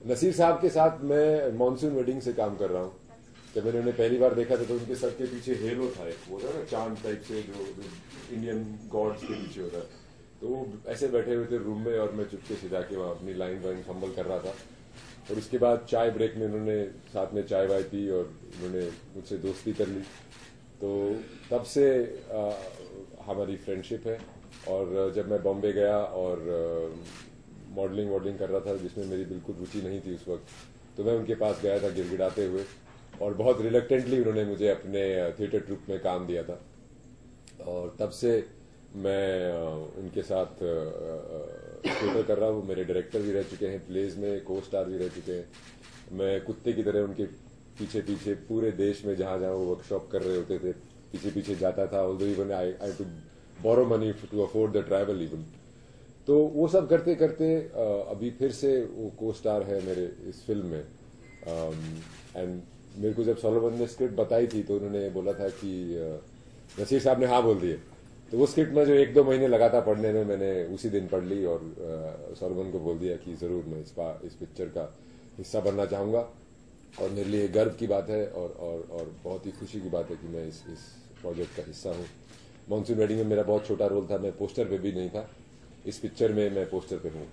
नसीर साहब के साथ मैं मानसून वेडिंग से काम कर रहा हूँ। जब मैंने उन्हें पहली बार देखा था तो उनके सर के पीछे हेलो था एक वो था ना चाँद टाइप से जो, इंडियन गॉड्स के पीछे होता है। तो वो ऐसे बैठे हुए थे रूम में और मैं चुपके से जाके वहाँ अपनी लाइन वाइन फंबल कर रहा था। और उसके बाद चाय ब्रेक में उन्होंने साथ में चाय वाय पी और उन्होंने मुझसे दोस्ती कर ली। तो तब से आ, हमारी फ्रेंडशिप है। और जब मैं बॉम्बे गया और मॉडलिंग वॉडलिंग कर रहा था, जिसमें मेरी बिल्कुल रुचि नहीं थी उस वक्त। तो मैं उनके पास गया था, गिड़गिड़ाते हुए, और बहुत रिलेक्टेंटली उन्होंने मुझे अपने थिएटर ट्रुप में काम दिया था। और तब से मैं उनके साथ थिएटर कर रहा हूँ। मेरे डायरेक्टर भी रह चुके हैं प्लेज में को स्टार भी रह चुके हैं। मैं कुत्ते की तरह उनके पीछे पीछे पूरे देश में जहाँ जहाँ वो वर्कशॉप कर रहे होते थे, पीछे पीछे जाता था। Although even I I to borrow money to afford the travel even तो वो सब करते करते अभी फिर से वो को स्टार है मेरे इस फ़िल्म में। एंड मेरे को जब सोलोमन ने स्क्रिप्ट बताई थी तो उन्होंने बोला था कि नसीर साहब ने हाँ बोल दिए। तो वो स्क्रिप्ट में जो एक दो महीने लगा था पढ़ने में मैंने उसी दिन पढ़ ली और सोलोमन को बोल दिया कि ज़रूर मैं इस, इस पिक्चर का हिस्सा बनना चाहूँगा। और मेरे लिए गर्व की बात है और और और बहुत ही खुशी की बात है कि मैं इस इस प्रोजेक्ट का हिस्सा हूँ। मानसून वेडिंग में मेरा बहुत छोटा रोल था मैं पोस्टर पे भी नहीं था। इस पिक्चर में मैं पोस्टर पे हूँ।